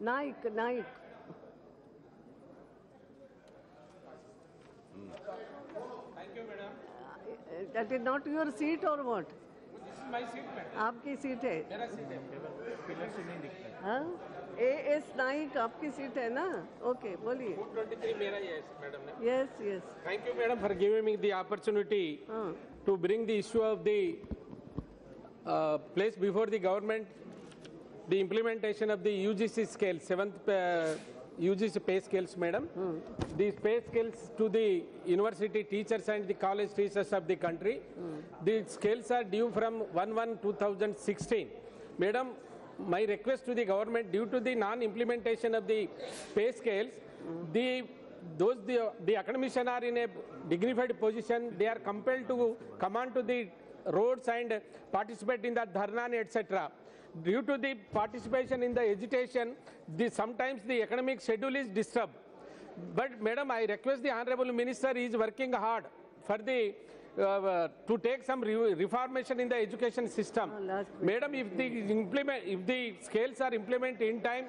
Naik, Naik. Thank you, madam. Uh, That is not your seat or what? This is my seat, madam. आपकी seat है मेरा seat है pillar से नहीं दिखता हाँ ए एस नाइक आपकी सीट है ना ओके बोलिए 223 मेरा ही है मैडम ने yes yes Thank you, madam, for giving me the opportunity हाँ to bring the issue of the uh, place before the implementation of the UGC scale, seventh uh, UGC pay scales, madam. Hmm. These pay scales to the university teachers and the college teachers of the country. Hmm. The scales are due from 1-1-2016. Madam, my request to the government, due to the non-implementation of the pay scales, hmm. the those the, the academician are in a dignified position they are compelled to come on to the roads and participate in the dharna etc due to the participation in the agitation the sometimes the academic schedule is disturbed. But madam i request the honorable minister is working hard for the uh, to take some re- reformation in the education system. Oh, madam if the implement if the scales are implemented in time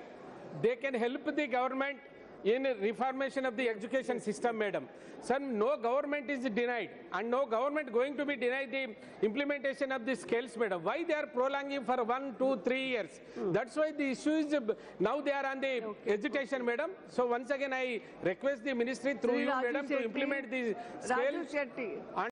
they can help the government in reformation of the education system, madam. Sir, no government is denied and no government going to be denied the implementation of the scales, madam. Why they are prolonging for one, two, three years? That's why the issue is uh, now they are on the agitation, madam. So once again, I request the ministry through Sri you, Raju madam, to implement the scale Shetty.